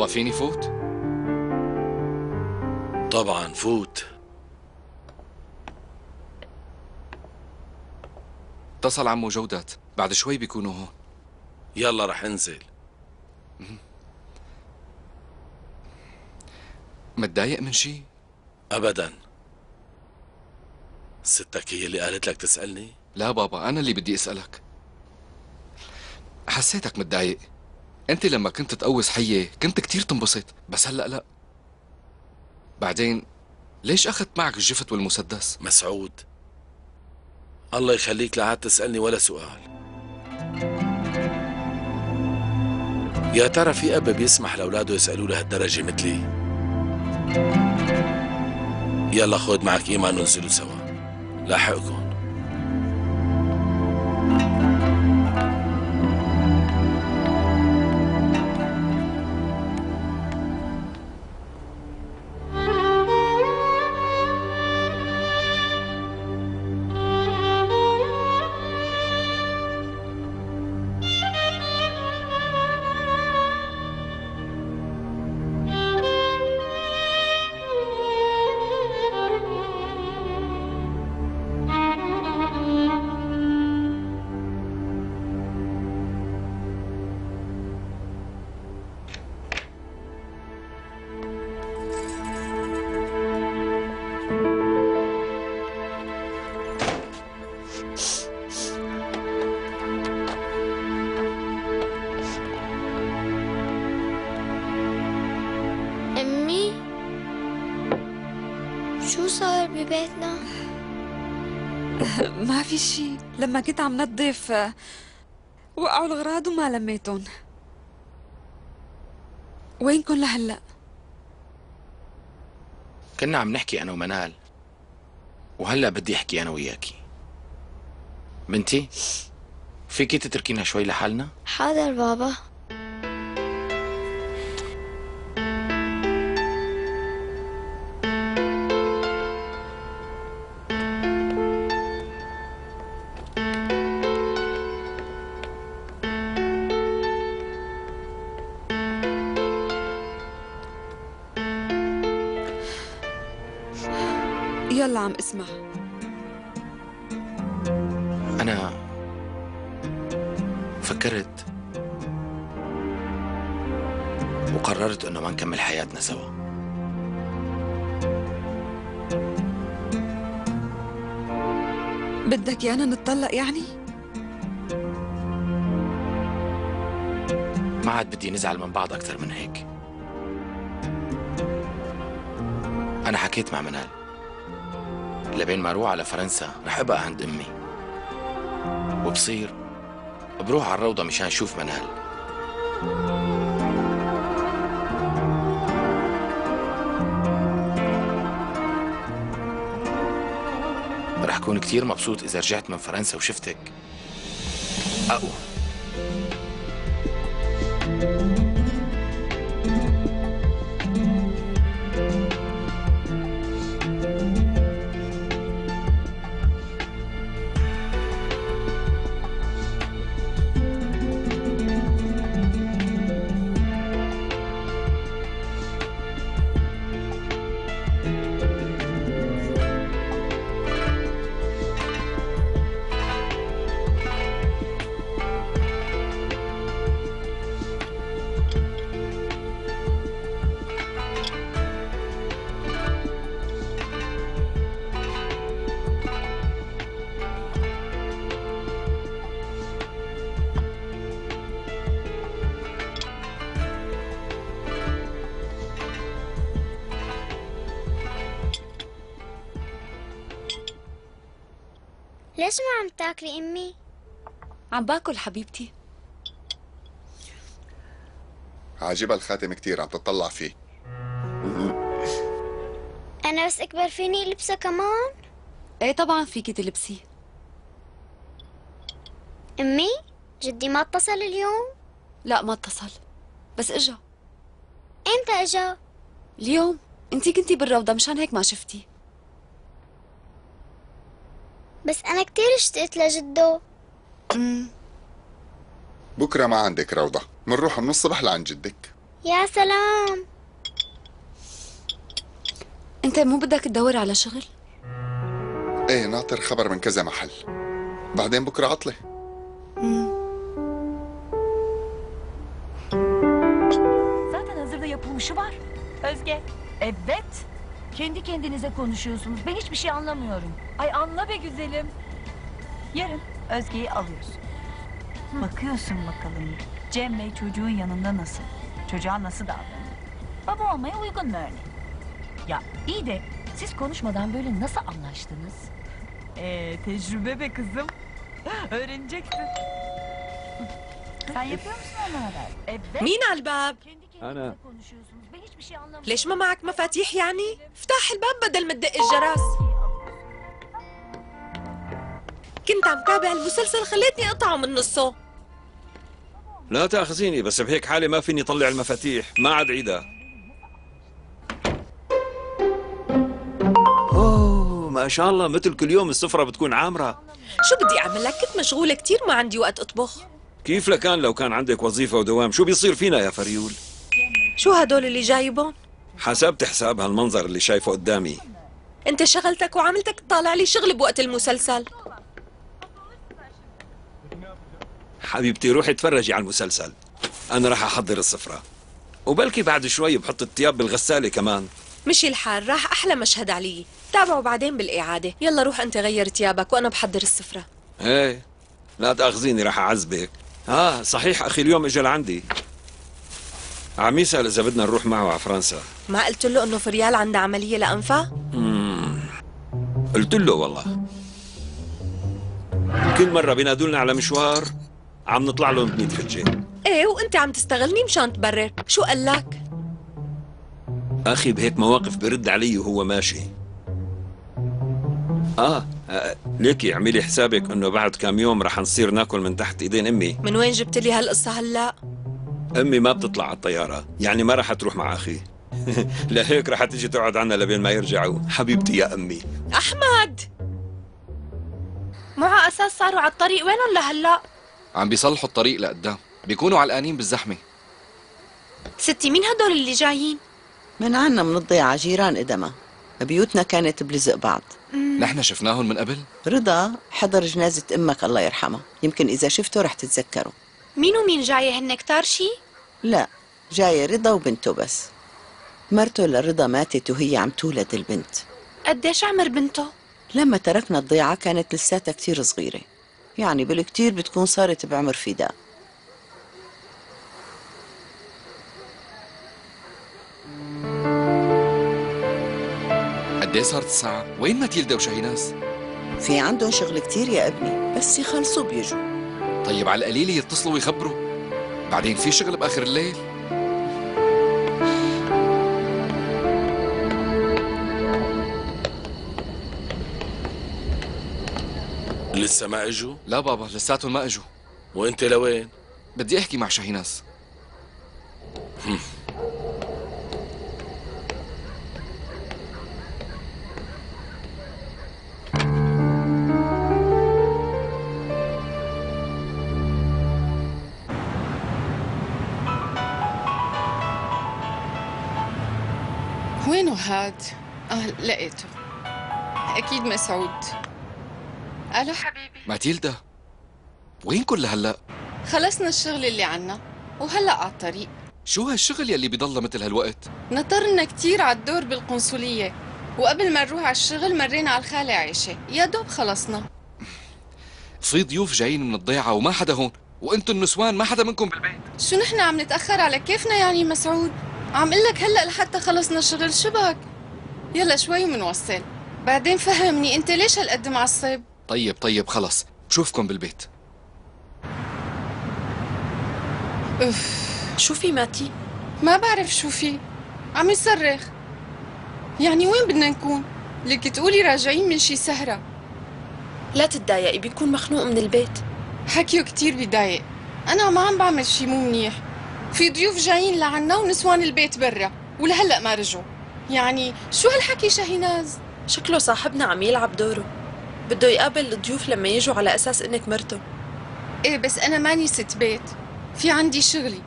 بابا فيني فوت؟ طبعا فوت. اتصل عمو جودات بعد شوي بيكونوا هون. يلا رح انزل. متضايق من شي؟ ابدا. ستك هي اللي قالت لك تسألني؟ لا بابا أنا اللي بدي أسألك. حسيتك متضايق. أنت لما كنت تقوس حية كنت كتير تنبسط. بس هلأ لا. بعدين ليش أخذت معك الجفت والمسدس؟ مسعود الله يخليك لا عاد تسألني ولا سؤال. يا ترى في أب بيسمح لأولاده يسألوا لهالدرجه مثلي؟ يلا خذ معك إيمان ننزلوا سوا. لاحقكم. ما في شي. لما كنت عم نظف آه، وقعوا الغراض وما لميتهم. وينكن لهلأ؟ كنا عم نحكي أنا ومنال. وهلأ بدي أحكي أنا وياكي. بنتي فيكي تتركينا شوي لحالنا؟ حاضر بابا. يلا عم اسمع. أنا فكرت وقررت إنه ما نكمل حياتنا سوا. بدك يانا نتطلق يعني؟ ما عاد بدي نزعل من بعض أكثر من هيك. أنا حكيت مع منال. لبين ما أروح على فرنسا. رح أبقى عند أمي. وبصير بروح على الروضة مشان أشوف منال. رح كون كتير مبسوط إذا رجعت من فرنسا وشفتك. أقوى. ليش ما عم تاكلي أمي؟ عم باكل حبيبتي عاجبها الخاتم كتير عم تطلع فيه أنا بس أكبر فيني ألبسه كمان؟ إيه طبعا فيكي تلبسي أمي جدي ما اتصل اليوم؟ لا ما اتصل بس إجا إمتى إجا؟ اليوم انتي كنتي بالروضة مشان هيك ما شفتي بس أنا كتير اشتقت لجده أمم. بكرة ما عندك روضة. منروح من الصبح لعند جدك. يا سلام. أنت مو بدك تدور على شغل؟ إيه ناطر خبر من كذا محل. بعدين بكرة عطلة. Kendi kendinize konuşuyorsunuz. Ben hiçbir şey anlamıyorum. Ay anla be güzelim. Yarın Özge'yi alıyorsun. Bakıyorsun bakalım Cem Bey çocuğun yanında nasıl? Çocuğa nasıl davranıyor? Baba olmaya uygun mu örneğin? Ya iyi de siz konuşmadan böyle nasıl anlaştınız? Ee, tecrübe be kızım. Öğreneceksin. Sen yapıyor musun ona haber? Evet. مين على الباب؟ Anlamıyorum. ليش ما معك مفاتيح يعني؟ افتح الباب بدل ما تدق الجرس كنت عم تابع المسلسل خليتني أقطعه من نصه. لا تأخذيني بس بهيك حالة ما فيني طلع المفاتيح. ما عاد عيدها. أوه ما شاء الله مثل كل يوم السفرة بتكون عامرة. شو بدي أعمل لك؟ كنت مشغولة كتير ما عندي وقت أطبخ. كيف لكان لو كان عندك وظيفة ودوام؟ شو بيصير فينا يا فريول؟ شو هدول اللي جايبهم؟ حسبت حساب هالمنظر اللي شايفه قدامي. انت شغلتك وعملتك تطالع لي شغل بوقت المسلسل. حبيبتي روحي تفرجي على المسلسل. أنا راح أحضر السفرة. وبلكي بعد شوي بحط الثياب بالغسالة كمان. مشي الحال راح أحلى مشهد علي. تابعوا بعدين بالإعادة. يلا روح أنت غير ثيابك وأنا بحضر السفرة. إيه لا تأخذيني راح أعذبك. آه صحيح أخي اليوم اجى لعندي. عم يسأل إذا بدنا نروح معه على فرنسا. ما قلت له إنه فريال عنده عملية لأنفها؟ قلت له والله. كل مرة بينادولنا على مشوار عم نطلع لهم بميت حجة إيه وأنت عم تستغلني مشان تبرر. شو قال لك؟ أخي بهيك مواقف برد علي وهو ماشي. آه, آه ليكي اعملي حسابك إنه بعد كم يوم رح نصير ناكل من تحت إيدين أمي. من وين جبت لي هالقصة هلأ؟ أمي ما بتطلع على الطيارة. يعني ما رح تروح مع أخي. لهيك رح تيجي تقعد عنا لبين ما يرجعوا. حبيبتي يا أمي. أحمد! مو على أساس صاروا على الطريق وينهم لهلا؟ عم بيصلحوا الطريق لقدام. بيكونوا علقانين بالزحمة. ستي مين هدول اللي جايين؟ من عنا من الضيعة جيران إدما. بيوتنا كانت بلزق بعض. نحن شفناهم من قبل؟ رضا حضر جنازة أمك الله يرحمها. يمكن إذا شفته رح تتذكره مين ومين جاية هن كتار شي لا جاية رضا وبنته بس. مرته لرضا ماتت وهي عم تولد البنت. قديش عمر بنته؟ لما تركنا الضيعة كانت لساتها كتير صغيرة. يعني بالكتير بتكون صارت بعمر فداء قد إيه صارت الساعة؟ وين ماتيلدا وشاهيناز؟ في عندهم شغل كتير يا ابني بس يخلصوا بيجوا. طيب على القليلة يتصلوا ويخبروا. بعدين في شغل بآخر الليل. لسه ما اجوا؟ لا بابا لساتهم ما اجوا. وانت لوين؟ بدي احكي مع شاهيناز وينه هاد؟ آه لقيته أكيد مسعود ألو؟ حبيبي. ماتيلدا وين كل هلا؟ خلصنا الشغل اللي عنا وهلا على الطريق. شو هالشغل يلي بيضل مثل هالوقت؟ نطرنا كتير على الدور بالقنصلية وقبل ما نروح على الشغل مرينا على الخالة عيشة يا دوب خلصنا. في ضيوف جايين من الضيعة وما حدا هون وأنتم النسوان ما حدا منكم بالبيت. شو نحن عم نتأخر على كيفنا يعني مسعود؟ عم قلك هلأ لحتى خلصنا الشغل شبك يلا شوي ومنوصل بعدين فهمني انت ليش هالقد معصب؟ طيب طيب خلص. بشوفكم بالبيت. اف شو في ماتي؟ ما بعرف شو في. عم يصرخ. يعني وين بدنا نكون؟ لك تقولي راجعين من شي سهرة. لا تتضايقي بيكون مخنوق من البيت. حكيه كتير بضايق أنا ما عم بعمل شي مو منيح. في ضيوف جايين لعنا ونسوان البيت برا ولهلأ ما رجعوا. يعني شو هالحكي شاهيناز شكله صاحبنا عم يلعب دوره. بده يقابل الضيوف لما يجوا على أساس إنك مرته. إيه بس أنا ماني ست بيت. في عندي شغلي.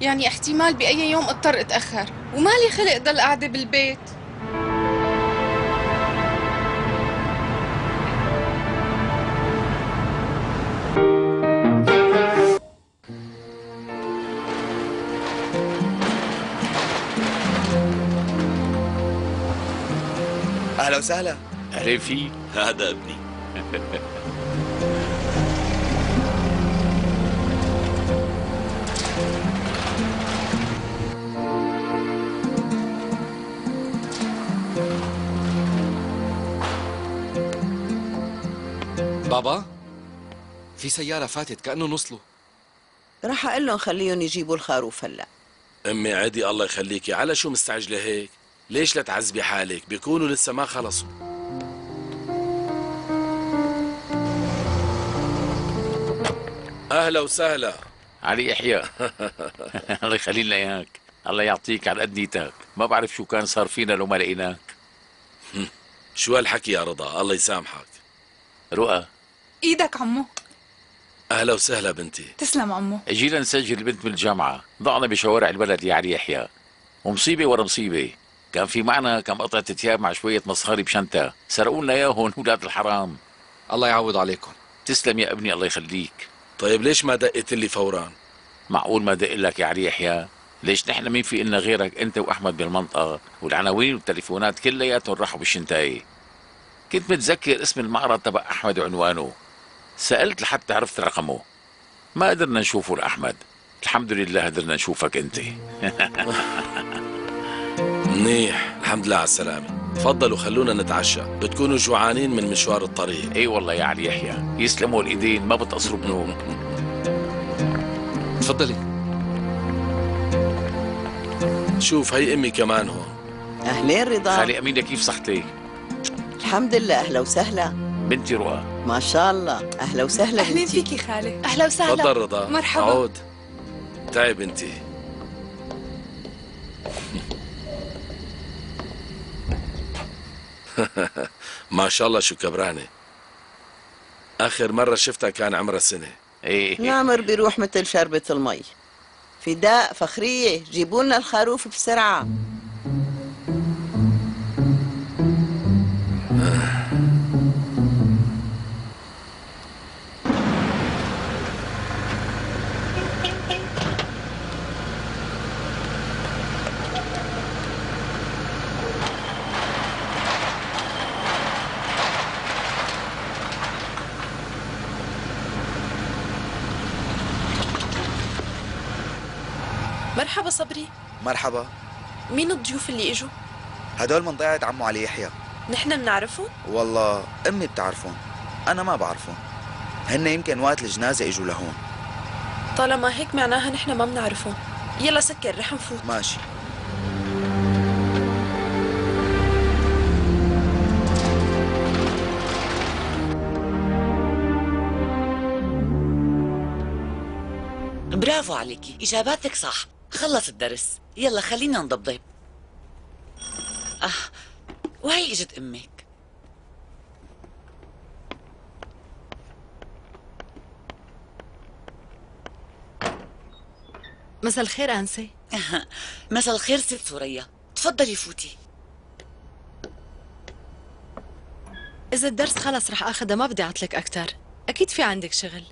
يعني احتمال بأي يوم اضطر أتأخر. ومالي خلق ضل قاعدة بالبيت. أهلا وسهلا. أهلا فيك. هذا أبني. بابا في سيارة فاتت كأنه نصلوا راح أقول لهم خليهم يجيبوا الخروف هلا. أمي عادي الله يخليكي. على شو مستعجلة هيك؟ ليش لا تعذبي حالك؟ بيكونوا لسه ما خلصوا. أهلا وسهلا. علي يحيى. الله يخلي لنا إياك. الله يعطيك على قد نيتك. ما بعرف شو كان صار فينا لو ما لقيناك. شو هالحكي يا رضا؟ الله يسامحك. رؤى. إيدك عمو. أهلا وسهلا بنتي. تسلم عمو. أجينا نسجل البنت بالجامعة. ضعنا بشوارع البلد يا علي يحيى. ومصيبة ورا مصيبة. كان في معنا كم قطعة ثياب مع شوية مصاري بشنطة. سرقوا لنا اياهم ولاد الحرام. الله يعوض عليكم. تسلم يا ابني الله يخليك. طيب ليش ما دقيت لي فورا معقول ما دق لك يا علي يحيى؟ ليش نحن مين في إلنا غيرك؟ أنت وأحمد بالمنطقة. والعناوين والتليفونات كلياتهم راحوا بالشنتايه كنت متذكر اسم المعرض تبع أحمد وعنوانه سألت لحتى عرفت رقمه. ما قدرنا نشوفه لأحمد. الحمد لله قدرنا نشوفك أنت. منيح. الحمد لله على السلامة. تفضلوا خلونا نتعشى. بتكونوا جوعانين من مشوار الطريق. إي والله يا علي يحيى. يسلموا الإيدين ما بتقصروا بنوم. تفضلي. شوف هي أمي كمان هون. أهلين رضا. خالي أمينة كيف صحتك؟ الحمد لله أهلا وسهلا. بنتي رؤى. ما شاء الله. أهلا وسهلا أهلين بنتي فيكي خالي. أهلا وسهلا. تفضل رضا. مرحبا. عود. تعي بنتي. ما شاء الله شو كبرانة. آخر مرة شفتها كان عمرها سنة. إيه. العمر بيروح مثل شربة المي. فداء فخرية جيبوا لنا الخروف بسرعة. مرحبا صبري. مرحبا. مين الضيوف اللي إجوا؟ هدول من ضيعة عمو علي يحيى. نحن بنعرفهم؟ والله أمي بتعرفهم. أنا ما بعرفهم. هن يمكن وقت الجنازة إجوا لهون. طالما هيك معناها نحن ما بنعرفهم يلا سكر رح نفوت. ماشي. برافو عليكي. إجاباتك صح. خلص الدرس. يلا خلينا نضبضب آه وهي إجت أمك. مساء الخير أنسي. مساء الخير ست ثريا. تفضلي فوتي. إذا الدرس خلص رح أخذها ما بدي أعطلك أكتر. أكيد في عندك شغل.